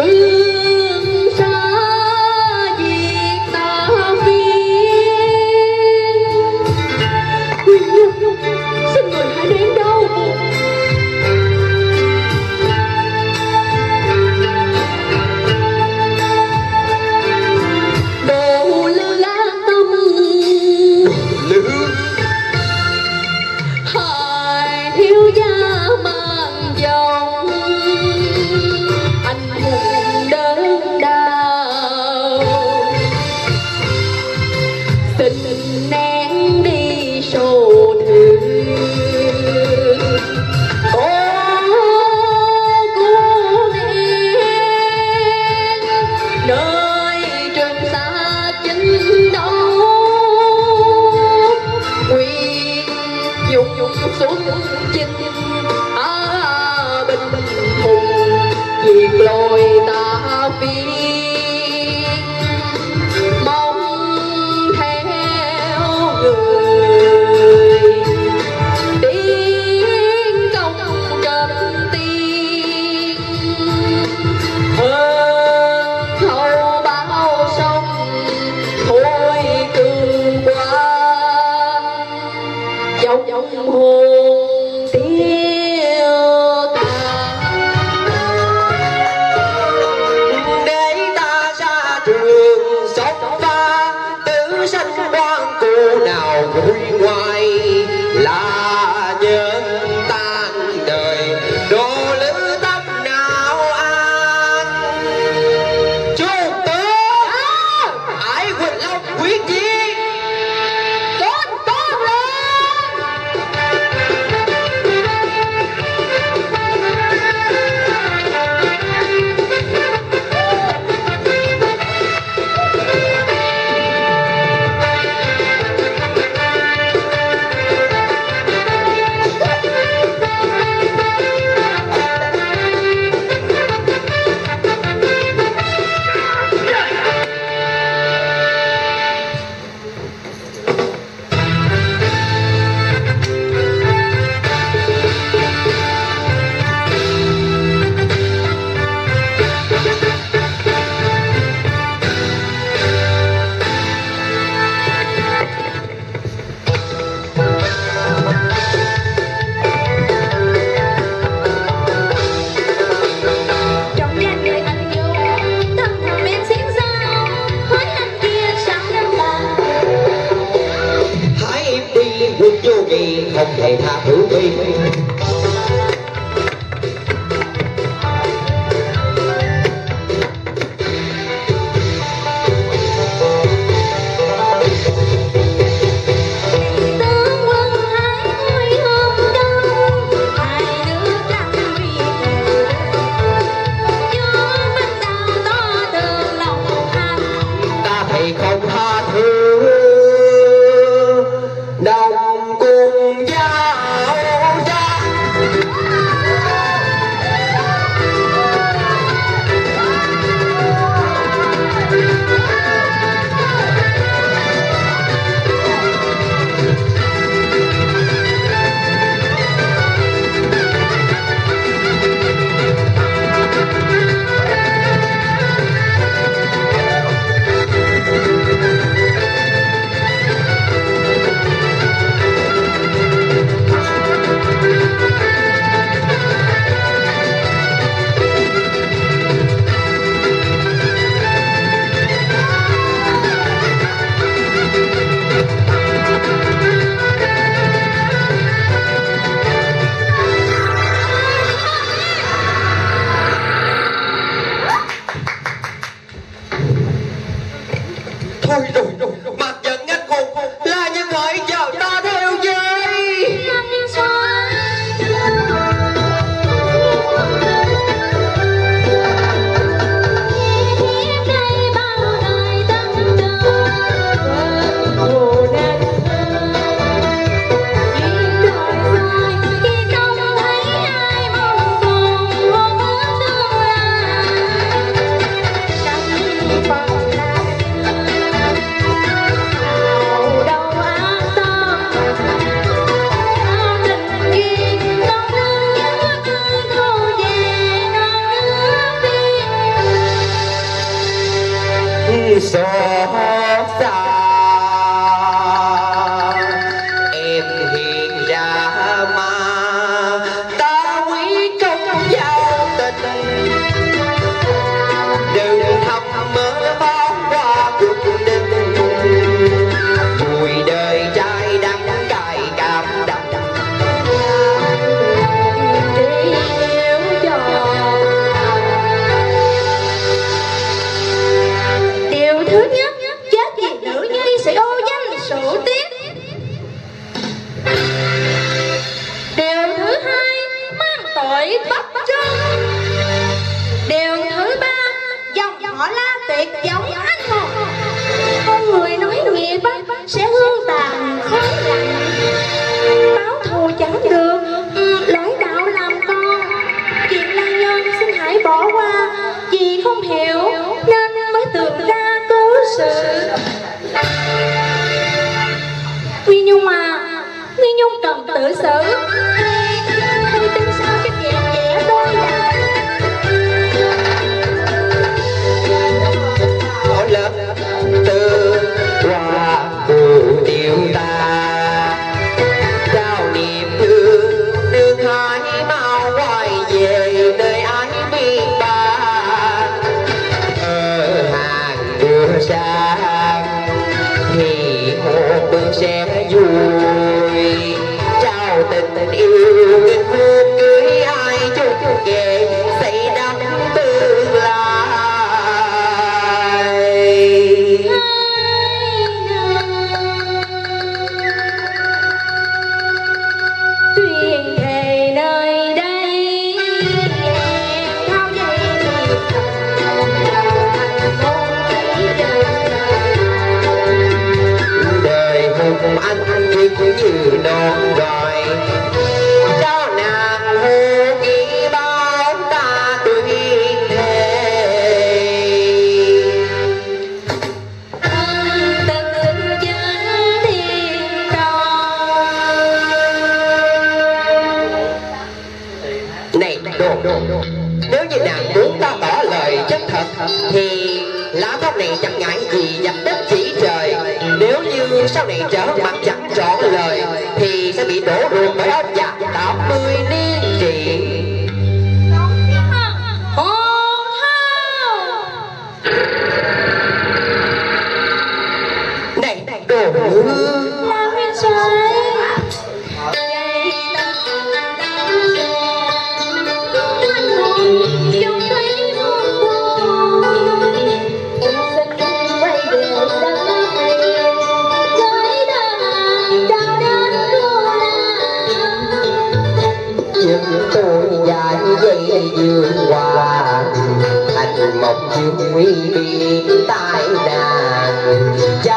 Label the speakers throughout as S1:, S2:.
S1: Oh. Không thể tha thứ
S2: đi cần tự xử. Tôi tính sao cái chuyện trẻ đôi
S3: là tư hòa cụ tiêu ta. Trao niềm thương đương hãy mau quay về nơi ái biên ba. Ở hàng đường xa thì một bên sẽ vui.
S2: an
S3: này, đồ. Nếu như nàng muốn ta tỏ lời chân thật, thì lá tóc này chẳng ngại gì dập đất chỉ trời. Nếu như sau này trở mặt chẳng trọn lời, thì sẽ bị đổ ruột bởi ông già tám mươi niên trị tôi dài dây dương hoa thành một chương uy biên tai
S1: nàng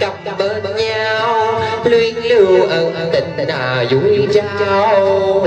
S1: cặp bên nhau luyến lưu ân tình à vui trao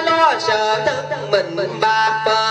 S3: mình
S1: ba
S3: ba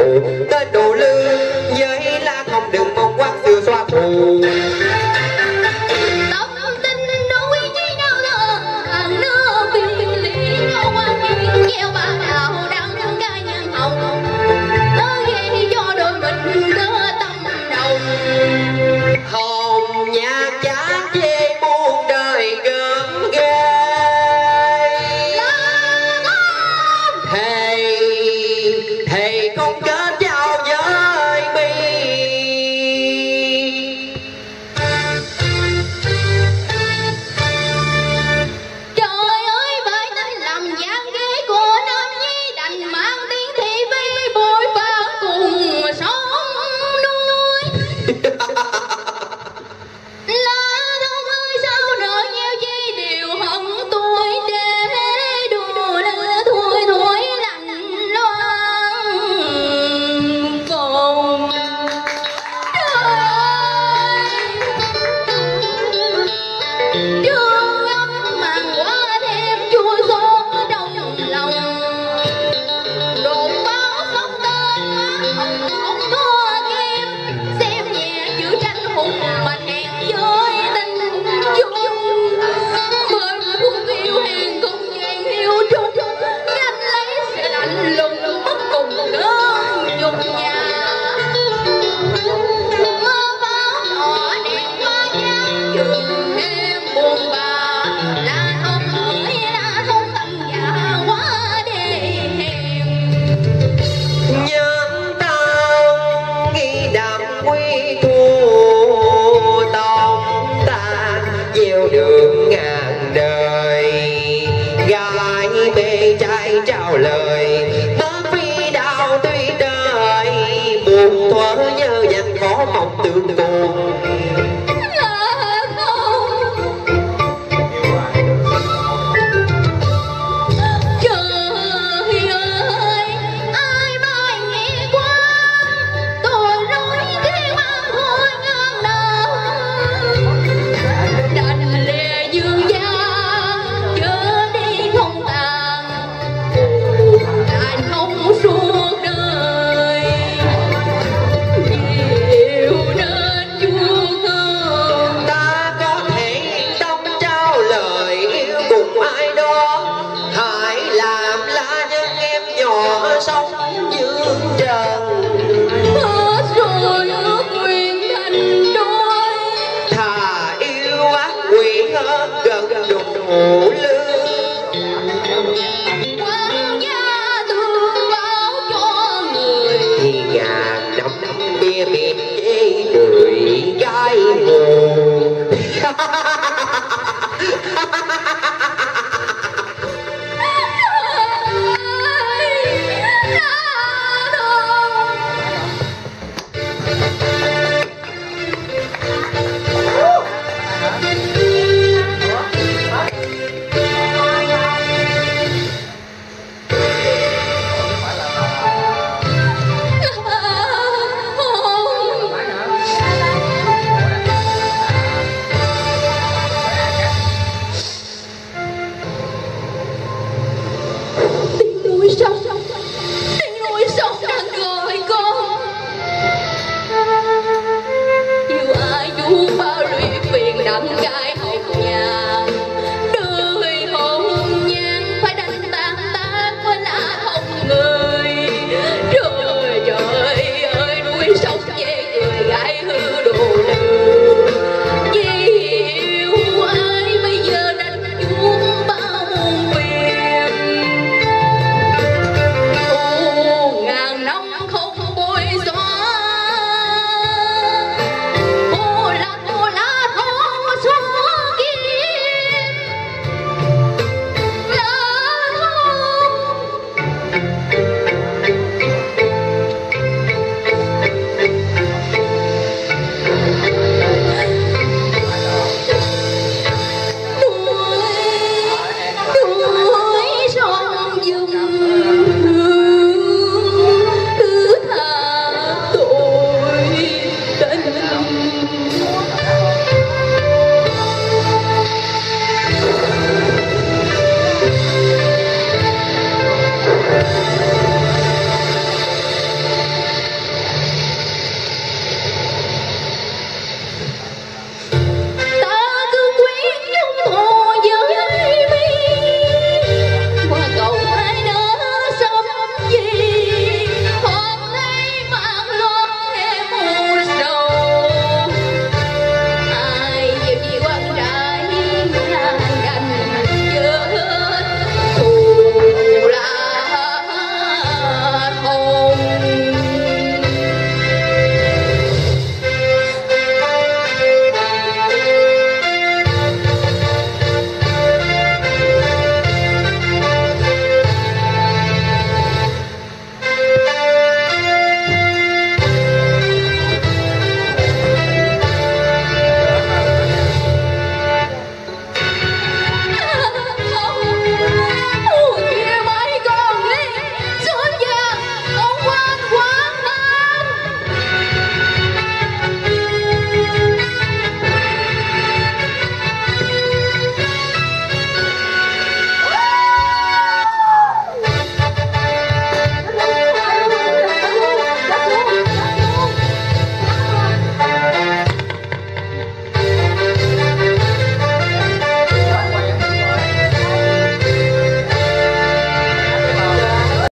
S3: Oh,